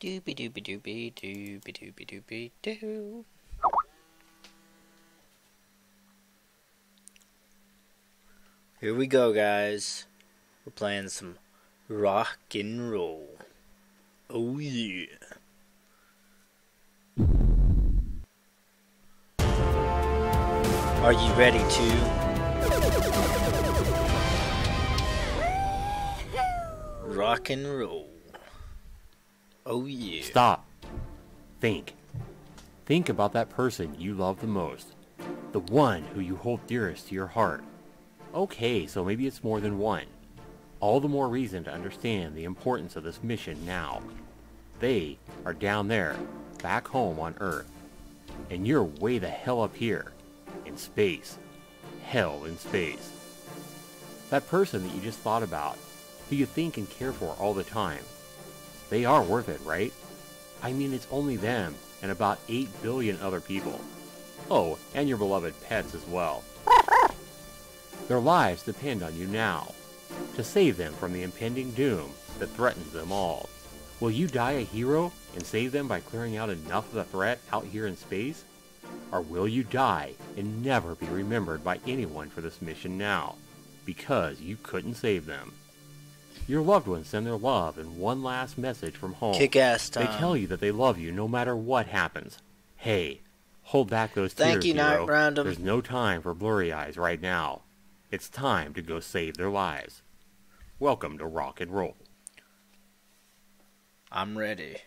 Doobie doobie doobie doobie doobie doobie doo. Here we go, guys. We're playing some rock and roll. Oh yeah. Are you ready to? Rock and roll. Oh yeah. Stop. Think. Think about that person you love the most. The one who you hold dearest to your heart. Okay, so maybe it's more than one. All the more reason to understand the importance of this mission now. They are down there, back home on Earth. And you're way the hell up here. In space. Hell in space. That person that you just thought about, who you think and care for all the time. They are worth it, right? I mean, it's only them and about 8 billion other people. Oh, and your beloved pets as well. Their lives depend on you now, to save them from the impending doom that threatens them all. Will you die a hero and save them by clearing out enough of the threat out here in space? Or will you die and never be remembered by anyone for this mission now, because you couldn't save them? Your loved ones send their love and one last message from home. Kick ass time. They tell you that they love you no matter what happens. Hey, hold back those tears, Thank you, Night hero. Random. There's no time for blurry eyes right now. It's time to go save their lives. Welcome to Rock and Roll. I'm ready.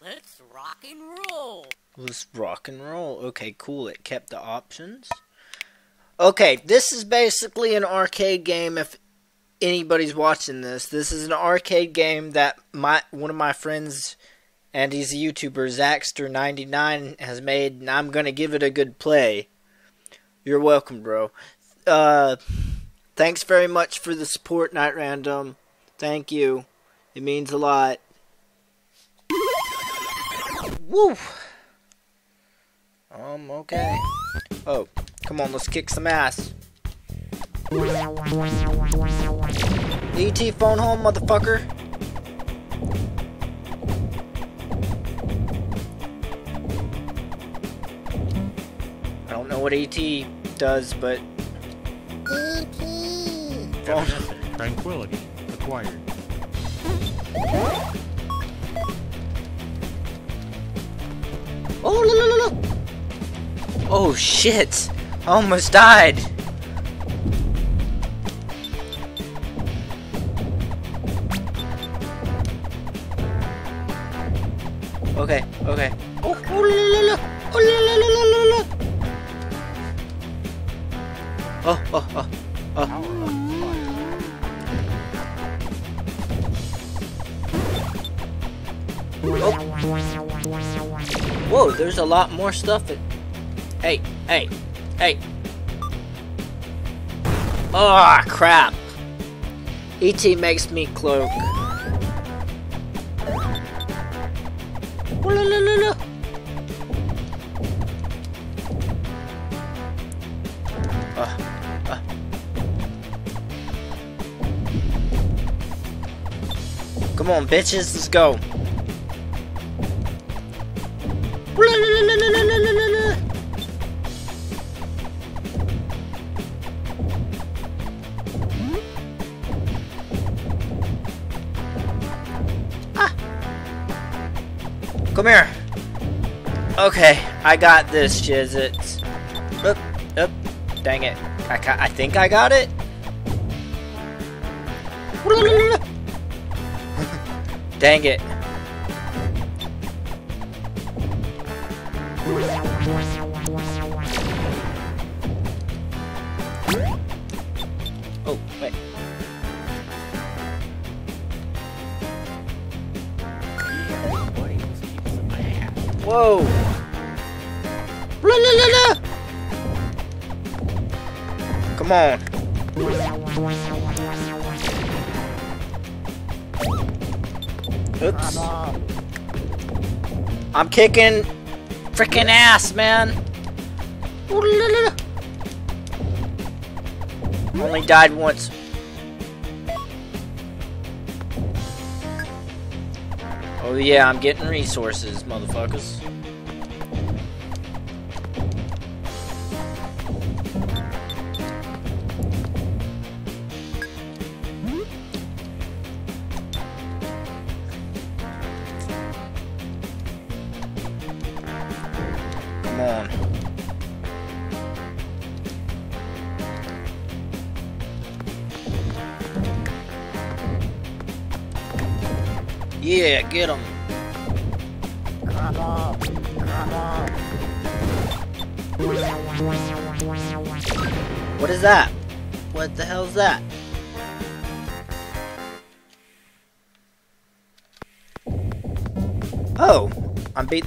Let's rock and roll. Let's rock and roll. Okay, cool. It kept the options. Okay, this is basically an arcade game. If anybody's watching this, this is an arcade game that my one of my friends, and he's a YouTuber, Zaxter99, has made, and I'm gonna give it a good play. You're welcome, bro. Uh, thanks very much for the support, Night Random. Thank you. It means a lot. Woo! Um, okay. Oh, come on, let's kick some ass. ET phone home, motherfucker. I don't know what ET does, but phone. Tranquility acquired. Oh, look, look, look. Oh shit! I almost died. Okay. Oh, oh, la, la, la. Oh, la, la, la, la, la, la. Oh, oh, oh, oh. oh. Whoa, there's a lot more stuff. In... Hey, hey, hey. Oh, crap. ET makes me cloak. Oh. Come on, bitches, let's go. Come here. Okay, I got this, Jizzit. Oop, oop. Dang it. I, I think I got it. Dang it. Kicking freaking ass, man. Only died once. Oh yeah, I'm getting resources, motherfuckers.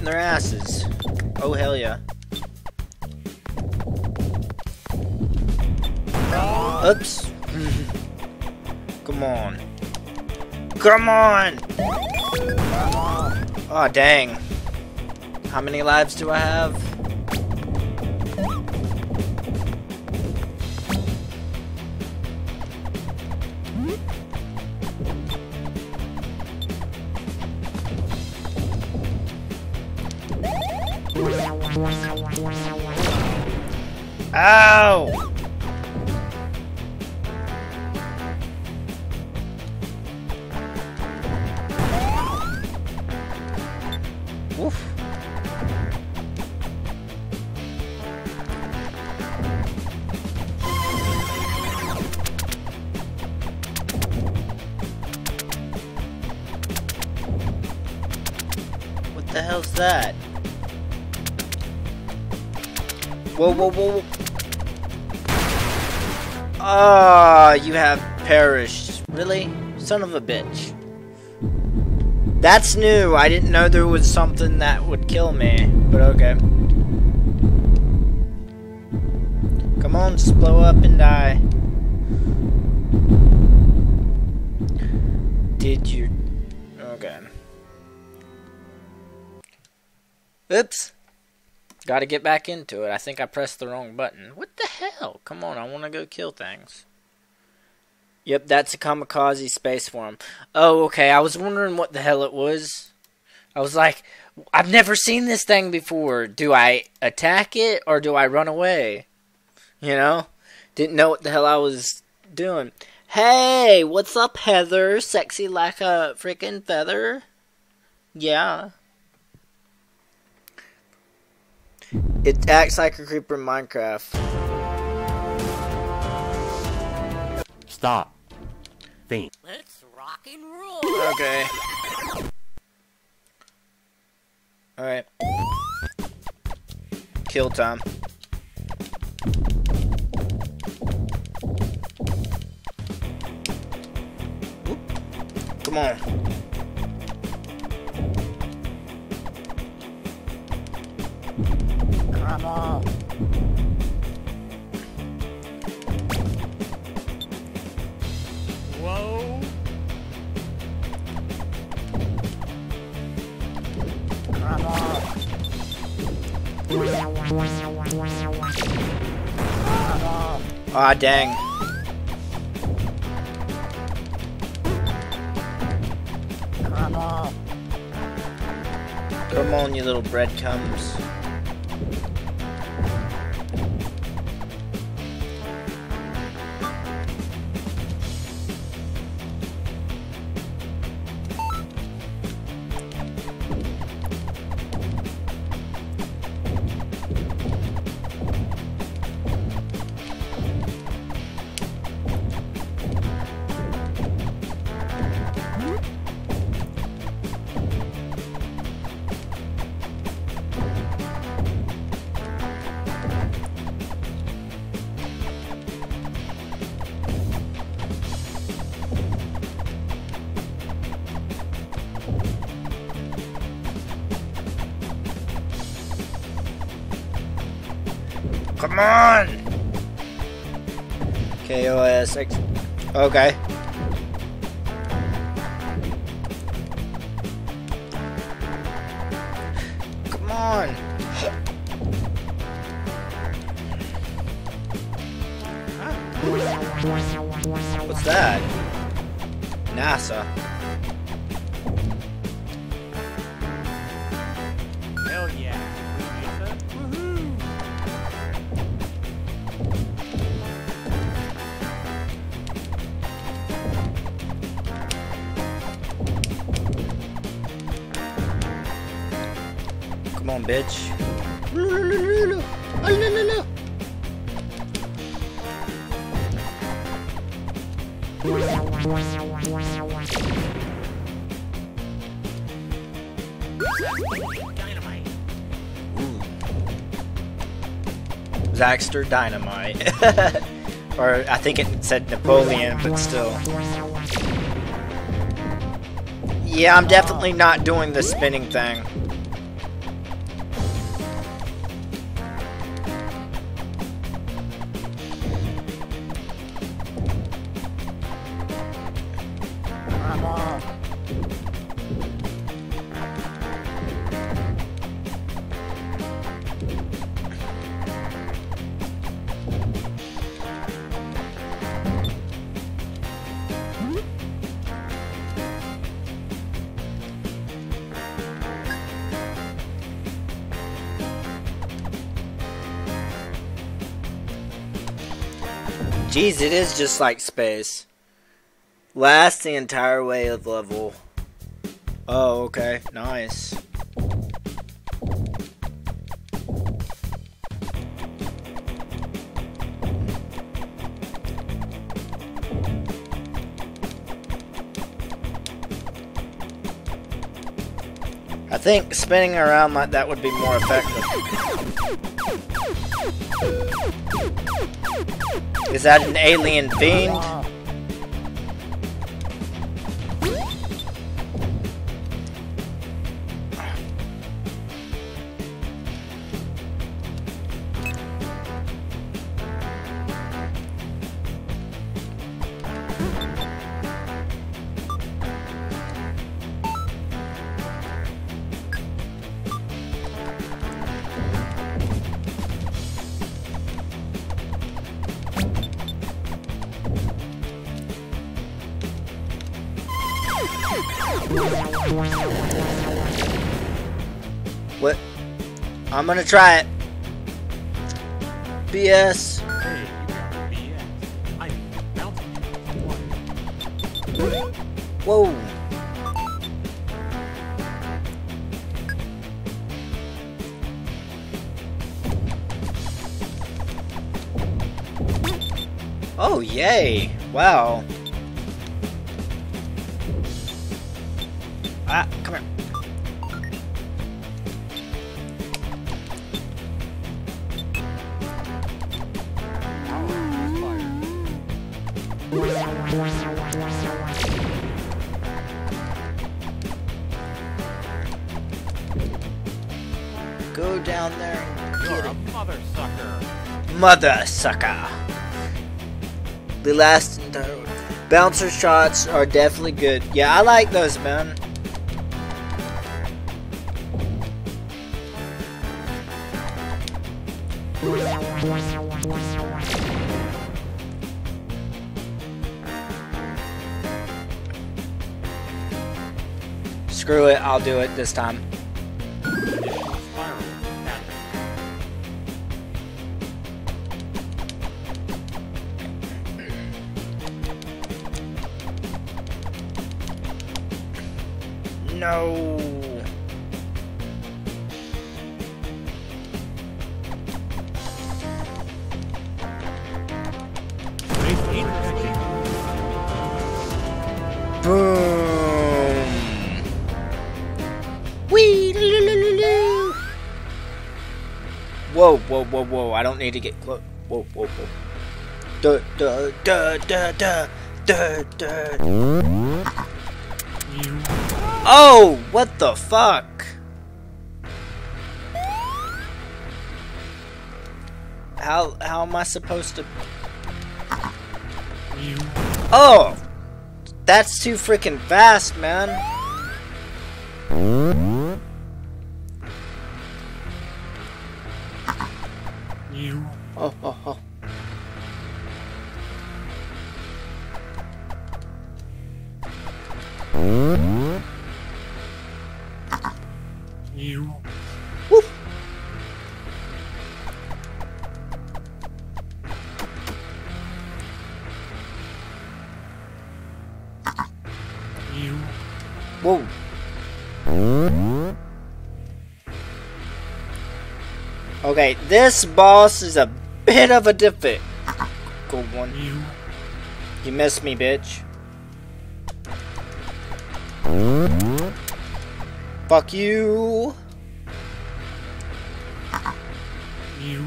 Beating their asses. Oh, hell yeah. Oops. Come on. Come on! Oh, dang. How many lives do I have? That? Whoa, whoa, whoa. Ah, you have perished. Really? Son of a bitch. That's new. I didn't know there was something that would kill me. But okay. Come on, just blow up and die. Gotta get back into it. I think I pressed the wrong button. What the hell? Come on, I want to go kill things. Yep, that's a kamikaze space form. Oh, okay. I was wondering what the hell it was. I was like, I've never seen this thing before. Do I attack it or do I run away? You know? Didn't know what the hell I was doing. Hey, what's up, Heather? Sexy like a freaking feather? Yeah. It acts like a creeper in Minecraft. Stop. Think. Let's rock and roll. Okay. Alright. Kill time. Come on. Whoa. Ah, dang. Come on, you little breadcrumbs. Okay. Come on! What's that? NASA. Zaxter Dynamite. or I think it said Napoleon, but still. Yeah, I'm definitely not doing the spinning thing. Jeez, it is just like space. Last the entire way of level. Oh, okay. Nice. I think spinning around like that would be more effective. Is that an alien fiend? Gonna try it. BS. Whoa. Oh, yay. Wow. Ah, come here. Go down there and You're a mother sucker. Mother sucker. The last bouncer shots are definitely good. Yeah, I like those, man. Screw it, I'll do it this time. No. I don't need to get close. Whoa, whoa, whoa! Duh, duh, duh, duh, duh, duh. Oh, what the fuck? How how am I supposed to? Oh, that's too freaking fast, man. Okay, this boss is a bit of a difficult one. You. You missed me, bitch. Fuck you. You.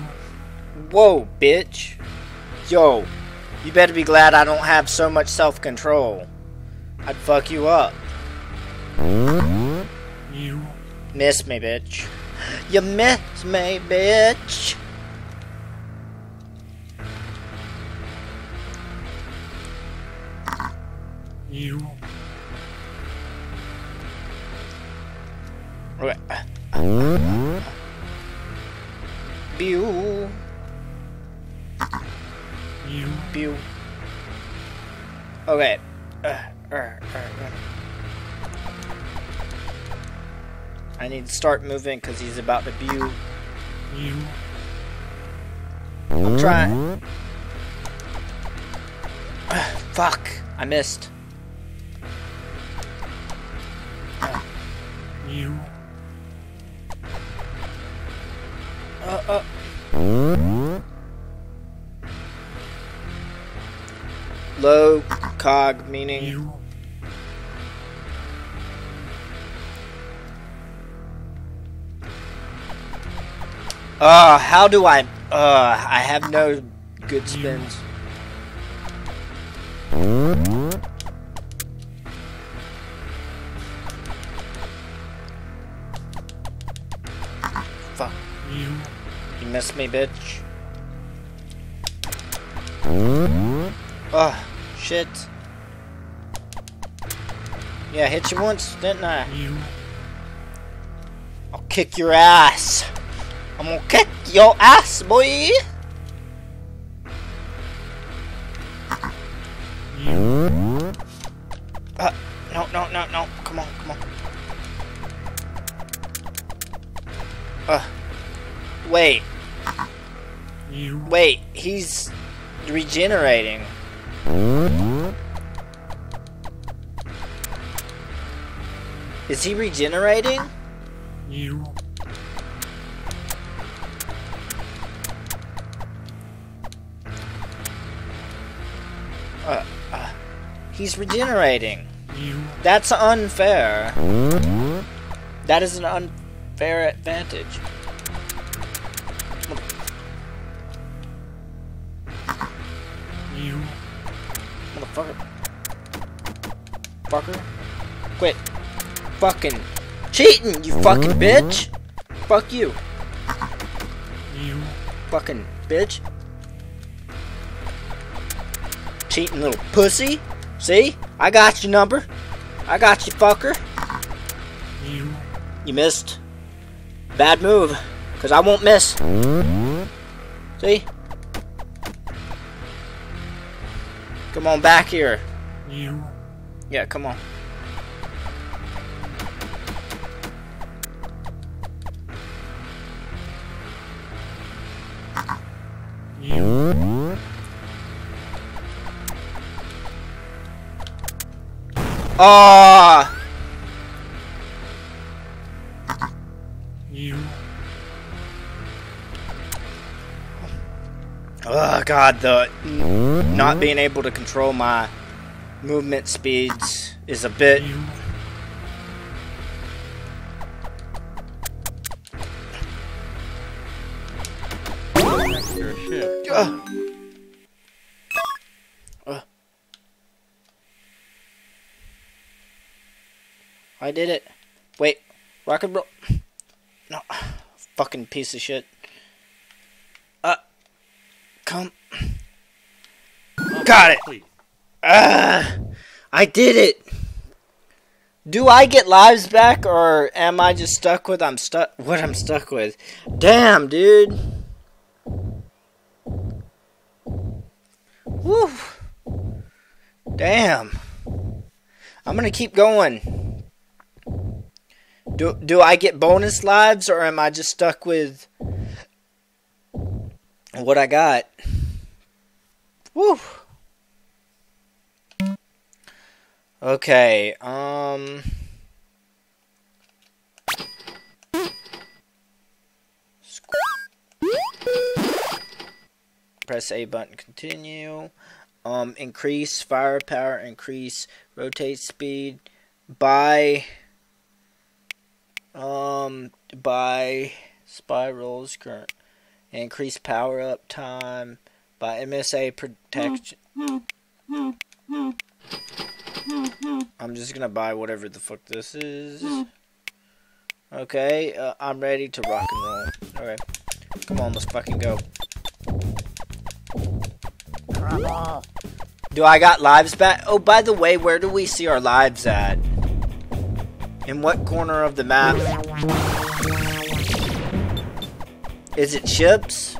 Whoa, bitch. Yo, you better be glad I don't have so much self-control. I'd fuck you up. You. Miss me, bitch. You miss me, bitch. You. Okay. Pew. You. Pew. Okay. Uh, uh, uh, uh. I need to start moving because he's about to pew. You. I'm trying. Fuck. I missed. You. Uh, uh. Low cog meaning. You. Uh, how do I? Uh, I have no good spins. Fuck. You. You missed me, bitch. Oh, shit. Yeah, I hit you once, didn't I? You. I'll kick your ass. I'm gonna kick your ass, boy. Uh, no, no, no, no. Come on, come on. Uh, wait, wait. He's regenerating. Is he regenerating? He's regenerating. That's unfair. That is an unfair advantage. Motherfucker. Fucker. Quit. Fucking cheating, you fucking bitch. Fuck you. You. Fucking bitch. Cheating little pussy. See? I got your number. I got you, fucker. You. You missed. Bad move. Because I won't miss. See? Come on back here. You. Yeah, come on. Ah! You. Oh god, the not being able to control my movement speeds is a bit. I did it. Wait, rock and roll. No, fucking piece of shit. Uh, come. Got it. Ah, I did it. Do I get lives back, or am I just stuck with I'm stuck? What I'm stuck with? Damn, dude. Woo. Damn. I'm gonna keep going. Do do I get bonus lives, or am I just stuck with what I got? Woo. Okay, um. press A button, continue. Um, increase firepower, increase rotate speed by um by spirals current increase power up time by MSA protection. I'm just gonna buy whatever the fuck this is. Okay, uh, I'm ready to rock and roll. Okay, come on, let's fucking go. Do I got lives back? Oh, by the way, where do we see our lives at? In what corner of the map? Is it ships?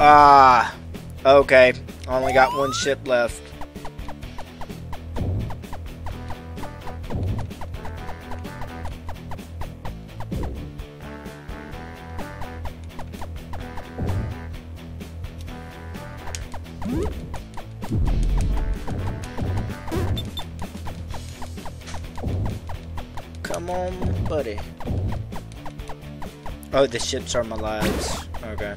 Ah, okay. Only got one ship left. Oh, the ships are my lives. Okay.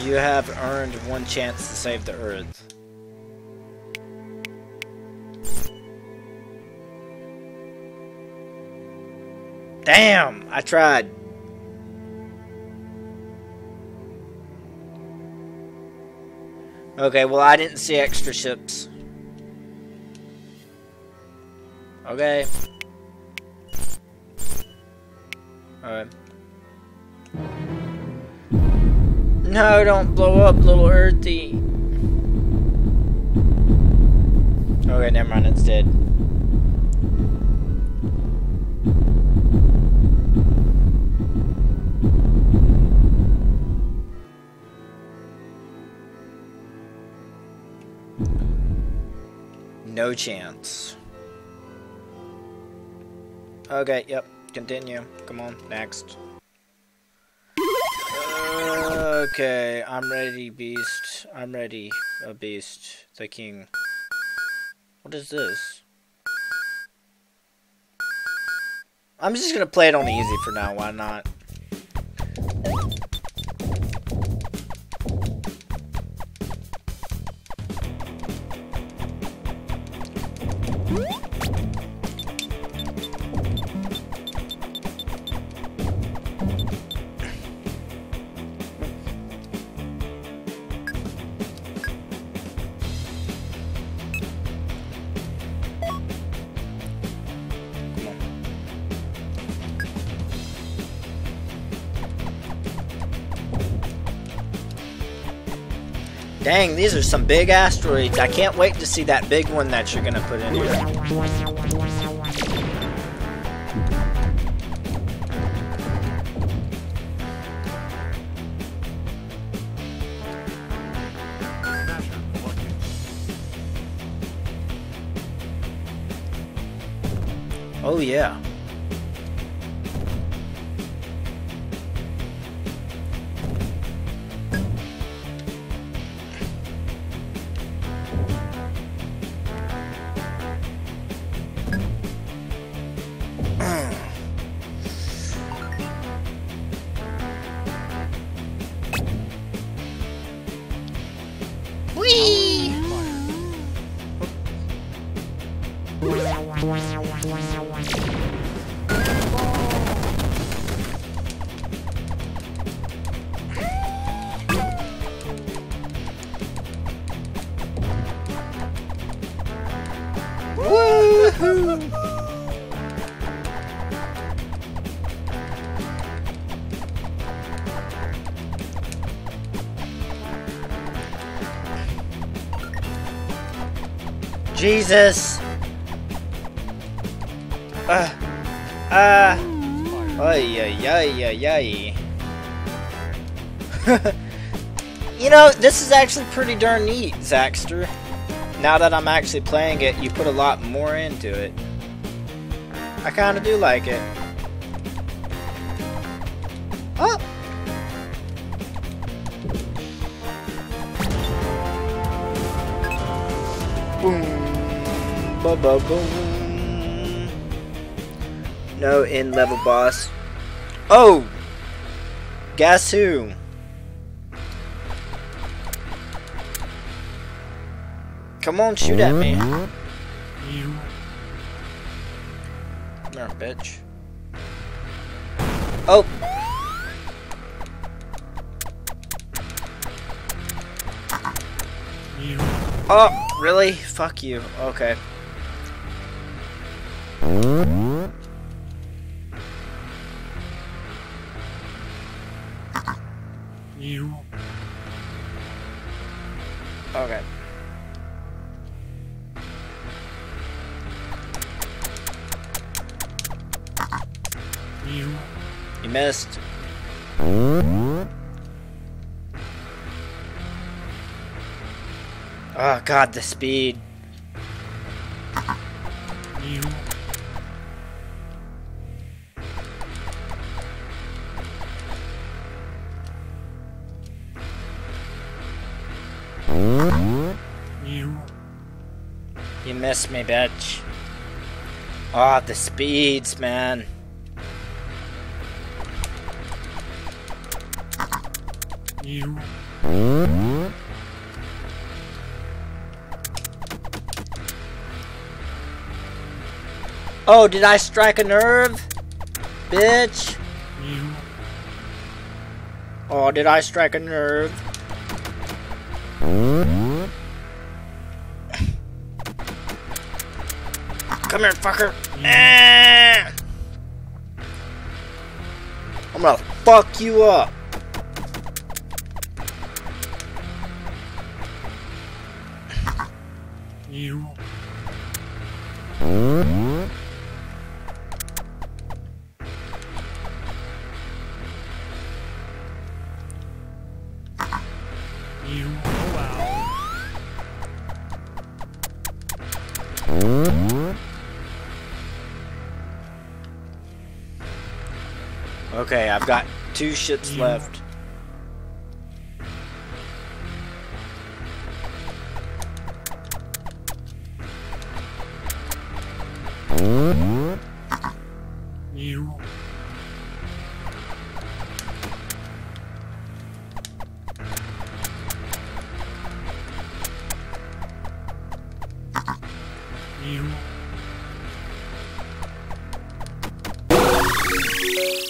You have earned one chance to save the Earth. Damn, I tried. Okay, well, I didn't see extra ships. Okay. Alright. No, don't blow up, little earthy. Okay, never mind, it's dead. No chance. Okay, yep. Continue. Come on, next. Okay, I'm ready, beast. I'm ready, a beast. The king. What is this? I'm just gonna play it on easy for now, why not? Dang, these are some big asteroids. I can't wait to see that big one that you're gonna put in here. Oh yeah. Jesus. Ah. Ay, ay, ay, ay, ay. you know, this is actually pretty darn neat, Zaxter. Now that I'm actually playing it, you put a lot more into it. I kind of do like it. Oh! Boom. No in level boss. Oh! Guess who? Come on, shoot at me. Here, bitch. Oh! Oh, really? Fuck you. Okay. Okay. You missed. Oh god, the speed. You missed me, bitch. Oh, the speeds, man. Oh, did I strike a nerve? Bitch. Oh, did I strike a nerve? Come here, fucker. Ah! I'm gonna fuck you up. Okay, two ships left.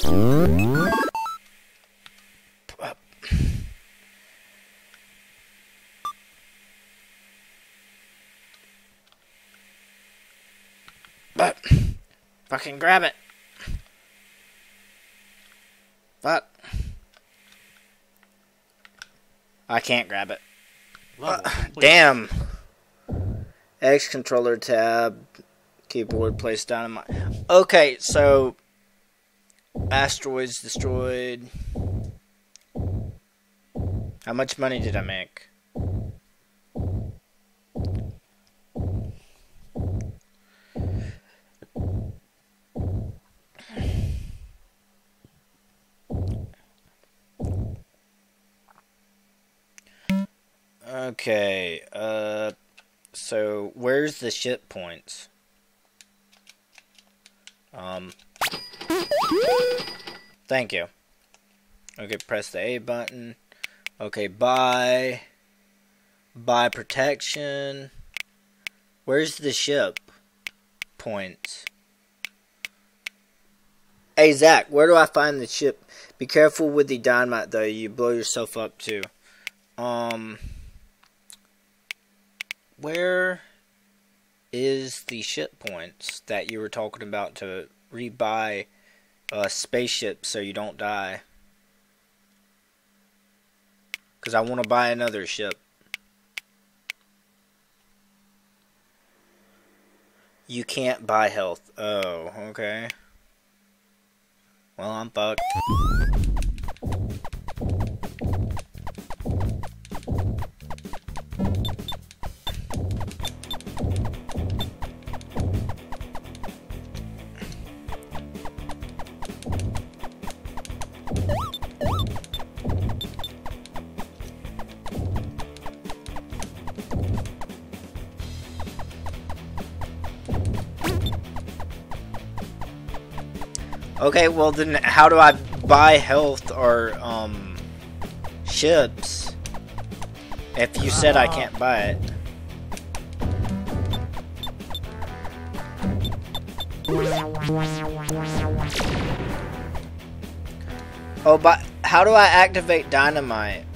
But fucking grab it. Fuck. I can't grab it. Level Uh, damn. X controller tab, keyboard placed down in my. Okay, so asteroids destroyed. How much money did I make? Okay, uh, so where's the ship points? Um, thank you. Okay, press the A button. Okay, buy. Buy protection. Where's the ship points? Hey, Zach, where do I find the ship? Be careful with the dynamite, though. You blow yourself up, too. Um where is the ship points that you were talking about to rebuy a spaceship so you don't die. Because I want to buy another ship. You can't buy health. Oh, okay. Well, I'm fucked. Okay, well then how do I buy health or um ships if you said I can't buy it? Oh, but how do I activate dynamite? Dynamite.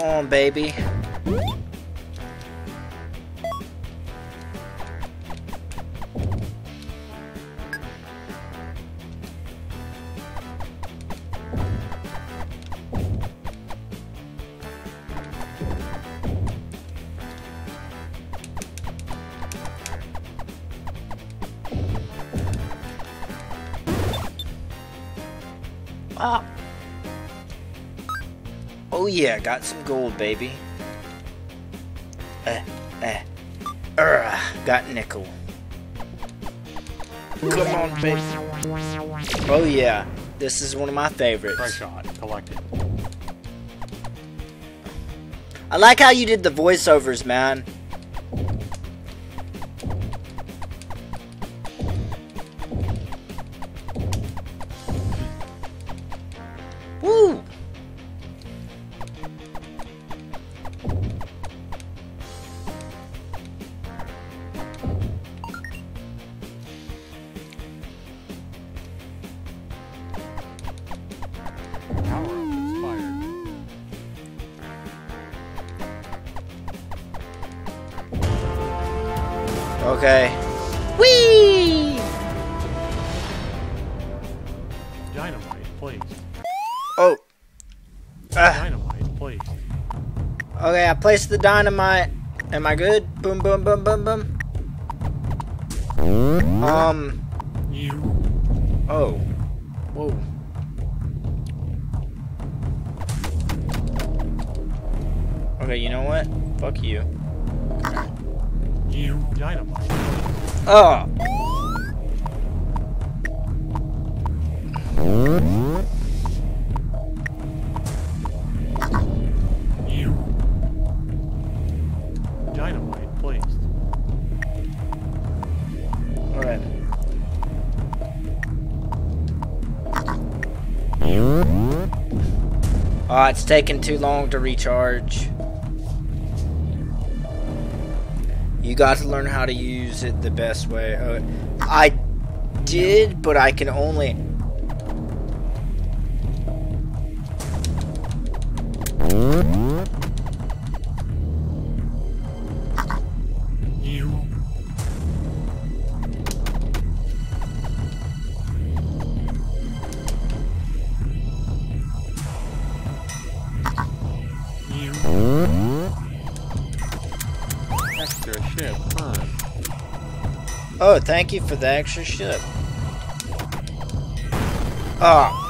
Come on, baby. Yeah, got some gold, baby. Eh, eh. Urgh, got nickel. Come on, baby. Oh yeah, this is one of my favorites. shot. Collected. I like how you did the voiceovers, man. Placed. Oh. Ah. Dynamite placed. Okay, I placed the dynamite. Am I good? Boom, boom, boom, boom, boom. Um. You. Oh. Whoa. Okay, you know what? Fuck you. You. Dynamite. Oh. Dynamite placed. Alright. Oh, it's taking too long to recharge. You got to learn how to use it the best way. Uh, I did, but I can only. Oh, thank you for the extra ship. Oh,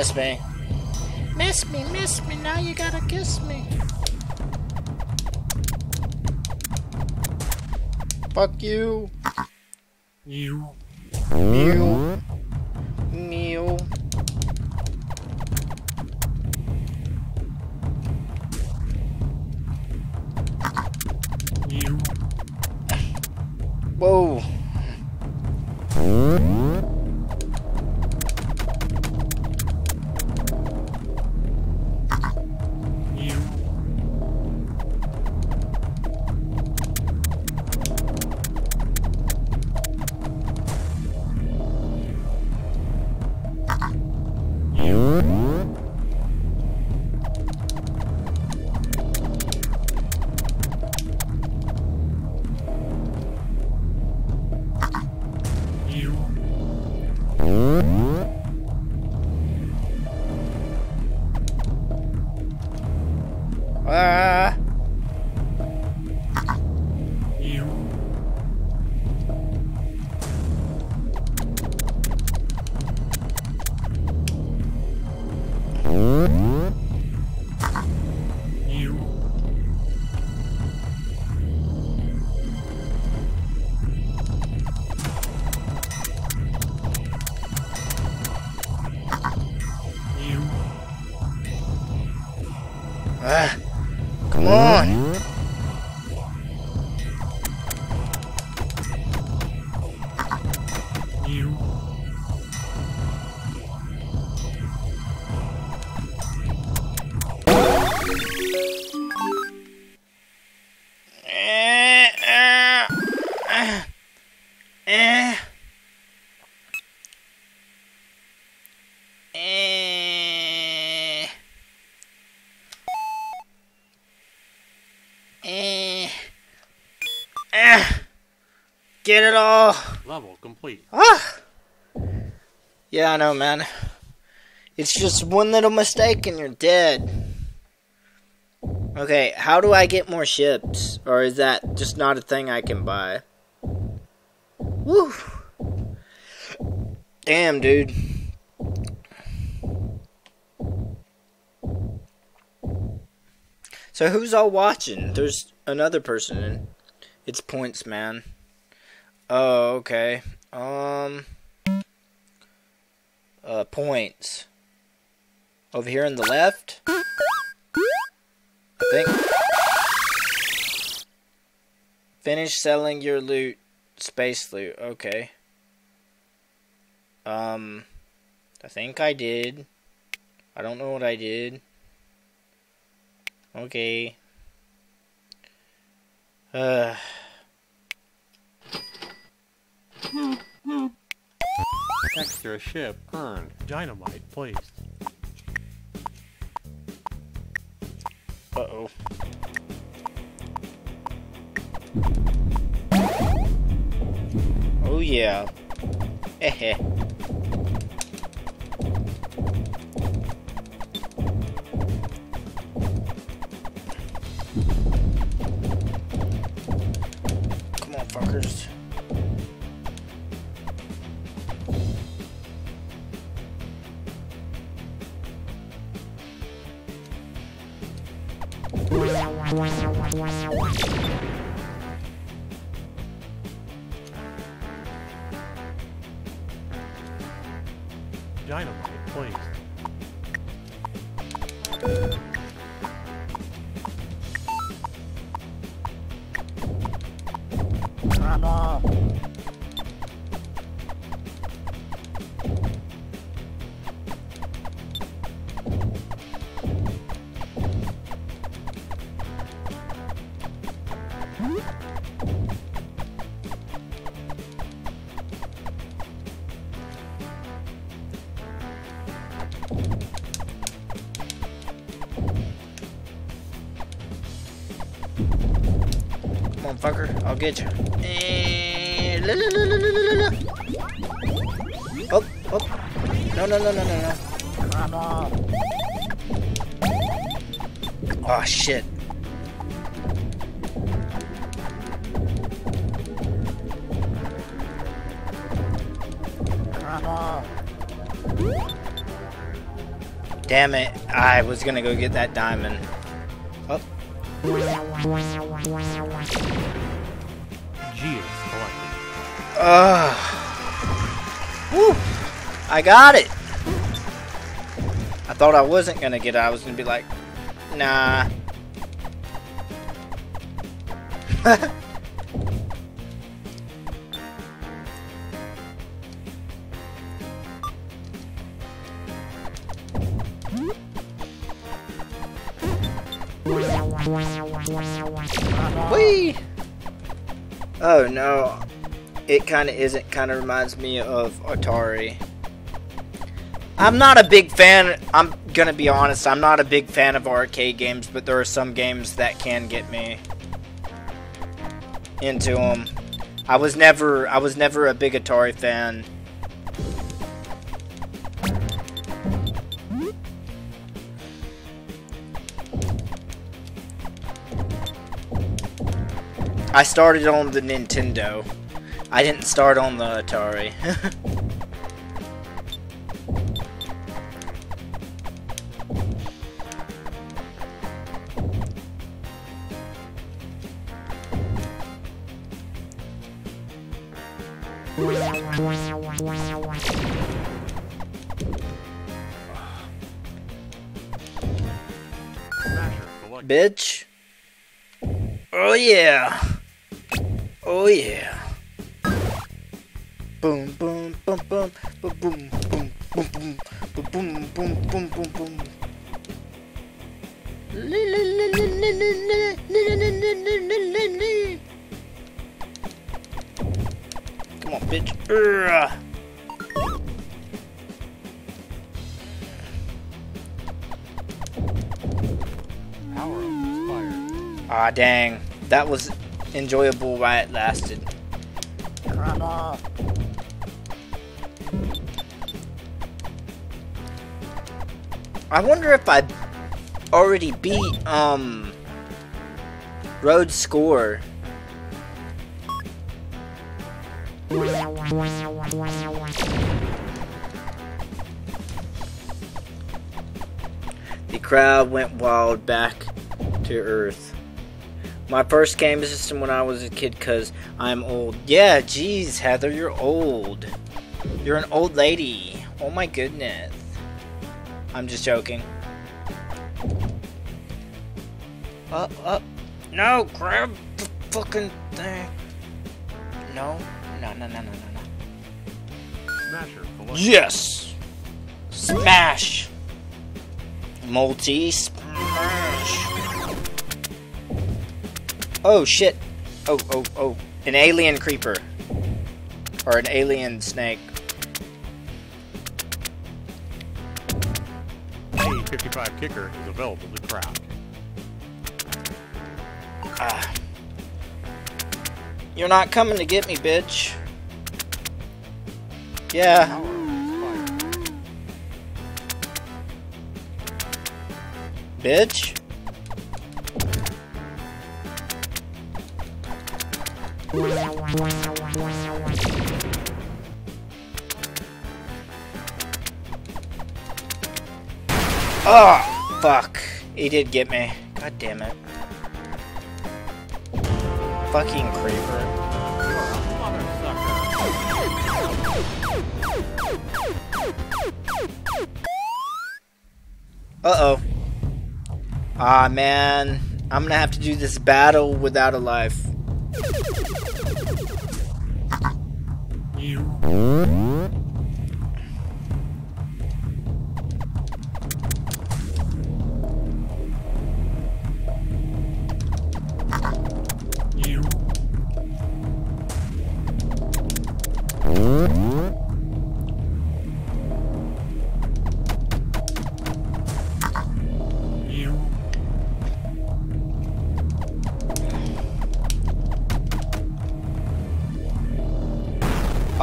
Miss me. Miss me, miss me, now you gotta kiss me. Fuck you. You. Mew. Ah. Come on. Yeah, I know, man. It's just one little mistake and you're dead. Okay, how do I get more ships? Or is that just not a thing I can buy? Woo! Damn, dude. So who's all watching? There's another person in. It's points, man. Oh, okay. Um uh points. Over here on the left? I think. Finish selling your loot. Space loot. Okay. Um, I think I did. I don't know what I did. Okay. Uh. Extra ship earned. Dynamite please. Uh oh. Oh yeah. Heh Oh, oh. No, no, no, no, no, no. Come on. Oh, shit. Damn it, I was gonna go get that diamond. Oh. Geo collected. Ugh. Woo! I got it! I thought I wasn't gonna get it. I was gonna be like, nah. Whee! Oh no. It kind of isn't. Kind of reminds me of Atari. I'm not a big fan. I'm gonna be honest. I'm not a big fan of arcade games, but there are some games that can get me into them. I was never. I was never a big Atari fan. I started on the Nintendo. I didn't start on the Atari. Bitch. Oh yeah. Oh yeah. Boom boom boom boom boom boom boom boom boom boom boom boom boom boom. Come on, bitch. Urgh. Power up expired. Ah, dang. That was enjoyable while it lasted. Come I wonder if I already beat, um, Road Score. The crowd went wild back to Earth. My first game system when I was a kid, cause I'm old. Yeah, geez, Heather, you're old. You're an old lady. Oh my goodness. I'm just joking. Uh, uh, no, grab the fucking thing. No, no, no, no, no, no, no. Smasher. Yes! Smash! Multi smash! Oh shit! Oh, oh, oh. An alien creeper. Or an alien snake. A55 kicker is available to craft. Ah. You're not coming to get me, bitch. Yeah. Power up expired. Bitch. Oh, fuck. He did get me. God damn it. Fucking creeper. Uh-oh. Ah, man. I'm gonna have to do this battle without a life.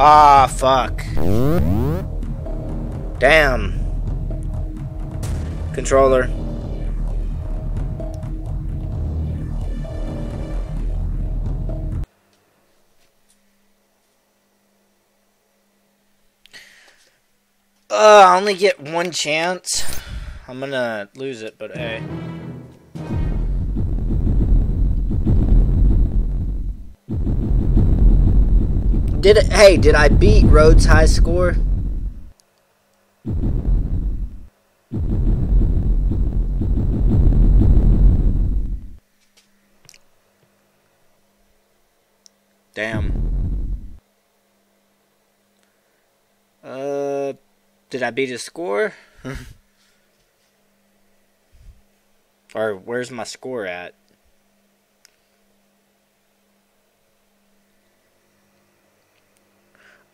Ah, fuck. Damn. Controller. Uh, I only get one chance. I'm gonna lose it, but hey. Did it, hey, did I beat Rhodes high score? Damn. Uh, did I beat a score? or where's my score at?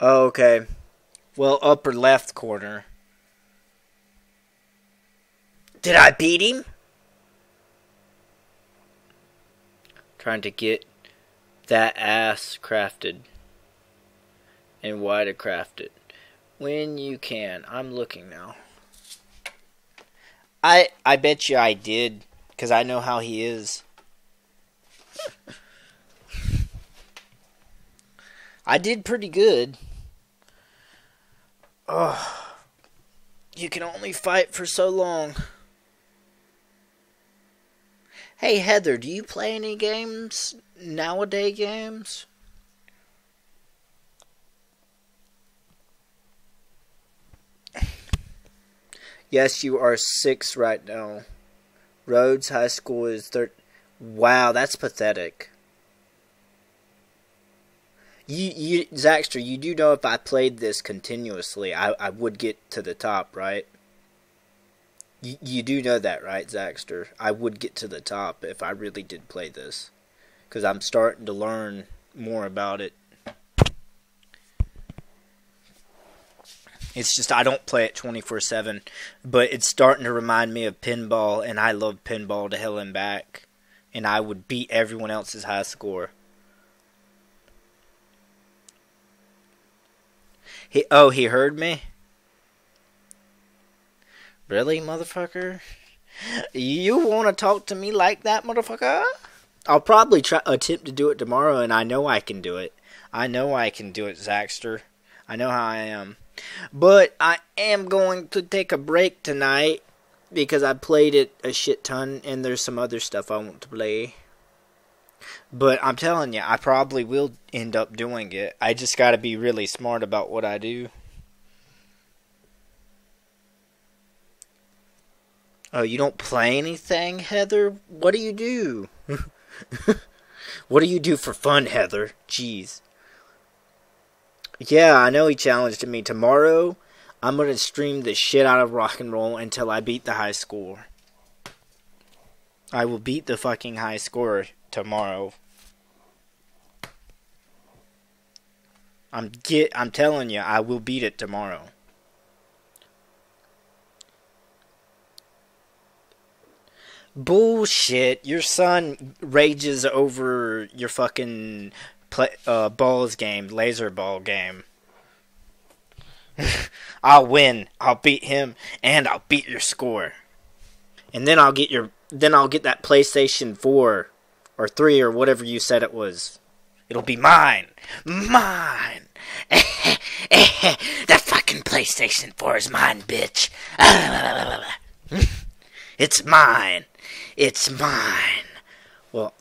Oh, okay. Well, upper left corner. Did I beat him? Trying to get that ass crafted. And why to craft it. When you can. I'm looking now. I I bet you I did, because I know how he is. I did pretty good. Oh, you can only fight for so long. Hey Heather, do you play any games nowadays games? Yes, you are six right now. Rhodes High School is third. Wow, that's pathetic. You, you, Zaxter, you do know if I played this continuously, I, I would get to the top, right? You, you do know that, right, Zaxter? I would get to the top if I really did play this. Because I'm starting to learn more about it. It's just I don't play it 24 7, but it's starting to remind me of pinball, and I love pinball to hell and back. And I would beat everyone else's high score. He oh he heard me. Really, motherfucker? You want to talk to me like that, motherfucker? I'll probably try attempt to do it tomorrow, and I know I can do it. I know I can do it, Zaxter. I know how I am. But I am going to take a break tonight because I played it a shit ton, and there's some other stuff I want to play. But I'm telling you, I probably will end up doing it. I just got to be really smart about what I do. Oh, you don't play anything, Heather? What do you do? what do you do for fun, Heather? Jeez. Yeah, I know he challenged me. Tomorrow, I'm going to stream the shit out of rock and roll until I beat the high score. I will beat the fucking high score tomorrow. I'm get I'm telling you, I will beat it tomorrow. Bullshit. Your son rages over your fucking play, uh, balls game, laser ball game. I'll win. I'll beat him, and I'll beat your score. And then I'll get your. Then I'll get that PlayStation Four, or three, or whatever you said it was. It'll be mine, mine. that fucking PlayStation Four is mine, bitch. it's mine. It's mine. Well,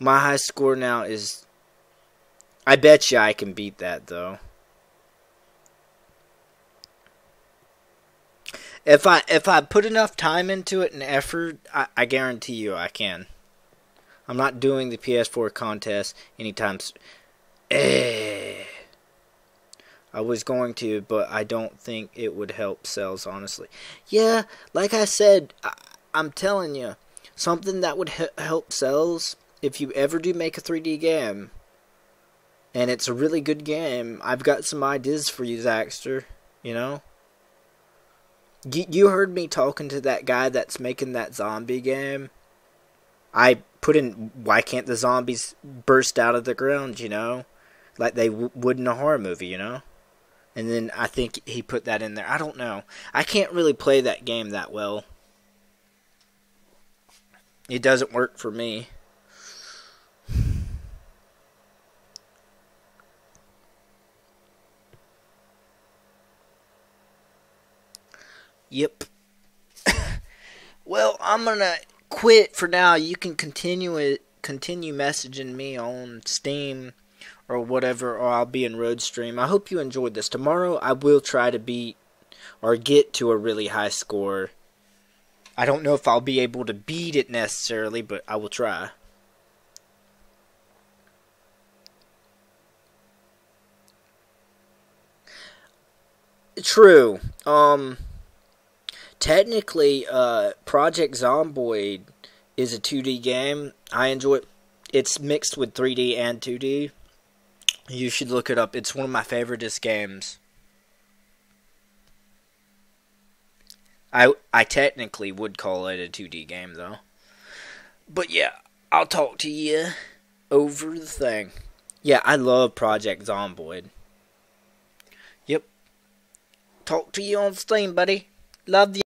my high score now is. I bet you I can beat that though. If I if I put enough time into it and effort, I, I guarantee you I can. I'm not doing the PS4 contest anytime. soon. eh. I was going to, but I don't think it would help sales, honestly. Yeah, like I said, I, I'm telling you, something that would he- help sales if you ever do make a 3D game, and it's a really good game. I've got some ideas for you, Zaxter. You know, you, you heard me talking to that guy that's making that zombie game. I put in why can't the zombies burst out of the ground? You know, like they w- would in a horror movie. You know. And then I think he put that in there. I don't know. I can't really play that game that well. It doesn't work for me. Yep. well, I'm gonna quit for now. You can continue it, continue messaging me on Steam or whatever, or I'll be in Roadstream. I hope you enjoyed this. Tomorrow, I will try to beat or get to a really high score. I don't know if I'll be able to beat it necessarily, but I will try. True. Um technically uh Project Zomboid is a 2D game. I enjoy it. It's mixed with 3D and 2D. You should look it up. It's one of my favoriteest games. I I technically would call it a 2D game though. But yeah, I'll talk to you over the thing. Yeah, I love Project Zomboid. Yep. Talk to you on Steam, buddy. Love you.